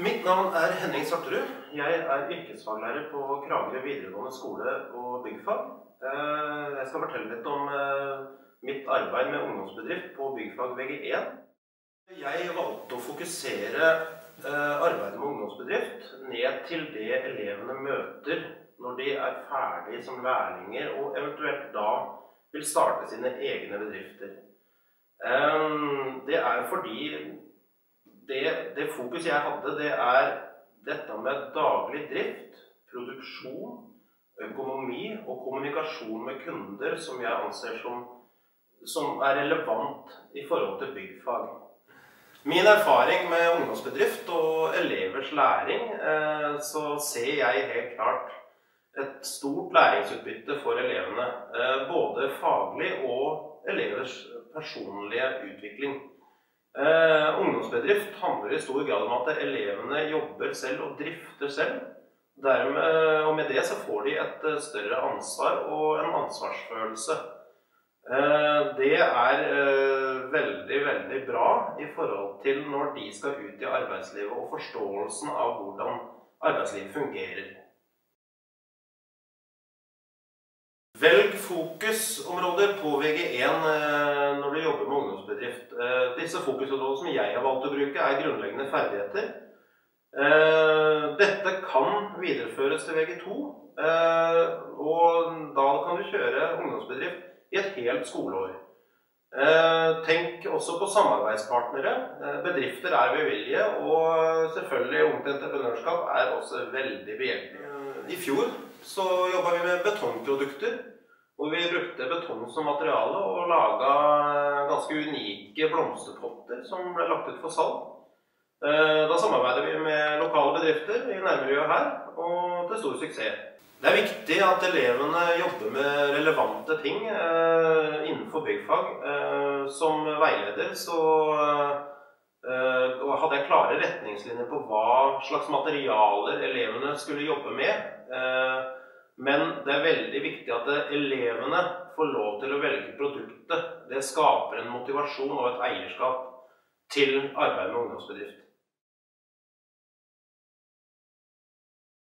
Mitt navn er Henning Svarterud. Jeg er yrkesfaglærer på Kragerø videregående skole og byggfag. Eh, jeg skal fortelle litt om eh, mitt arbeid med ungdomsbedrift på byggfag VG1. Jeg valgte å fokusere eh, arbeidet med ungdomsbedrift ned til det elevene møter når de er ferdig som lærlinger, og eventuelt da vil starte sine egne bedrifter. Det er fordi det, det fokus jeg hadde, det er dette med daglig drift, produksjon, økonomi og kommunikasjon med kunder som jeg anser som, som er relevant i forhold til byggfag. Min erfaring med ungdomsbedrift og elevers læring, eh, så ser jeg helt klart et stort læringsutbytte for elevene. Eh, både faglig og elevers personlige utvikling. Eh, ungdomsbedrift handler i stor grad om at elevene jobber selv og drifter selv. Dermed, og med det så får de et eh, større ansvar og en ansvarsfølelse. Eh, det er eh, veldig, veldig bra i forhold til når de skal ut i arbeidslivet og forståelsen av hvordan arbeidslivet fungerer. Velg fokusområder på VG1 eh, når du jobber. Eh, disse fokusområdene som jeg har valgt å bruke, er grunnleggende ferdigheter. Eh, dette kan videreføres til VG2, og da kan du kjøre ungdomsbedrift i et helt skoleår. Tenk også på samarbeidspartnere. Bedrifter er bevillige, og selvfølgelig Ungt entreprenørskap er også veldig behjelpelig. I fjor så jobba vi med betongprodukter. Hvor vi brukte betong som materiale og laga ganske unike blomsterpotter som ble lagt ut for salg. Eh, da samarbeider vi med lokale bedrifter i nærmiljøet her, og til stor suksess. Det er viktig at elevene jobber med relevante ting eh, innenfor byggfag. Eh, som veileder så hadde jeg klare retningslinjer på hva slags materialer elevene skulle jobbe med. Men det er veldig viktig at elevene får lov til å velge produktet. Det skaper en motivasjon og et eierskap til arbeid med ungdomsbedrift.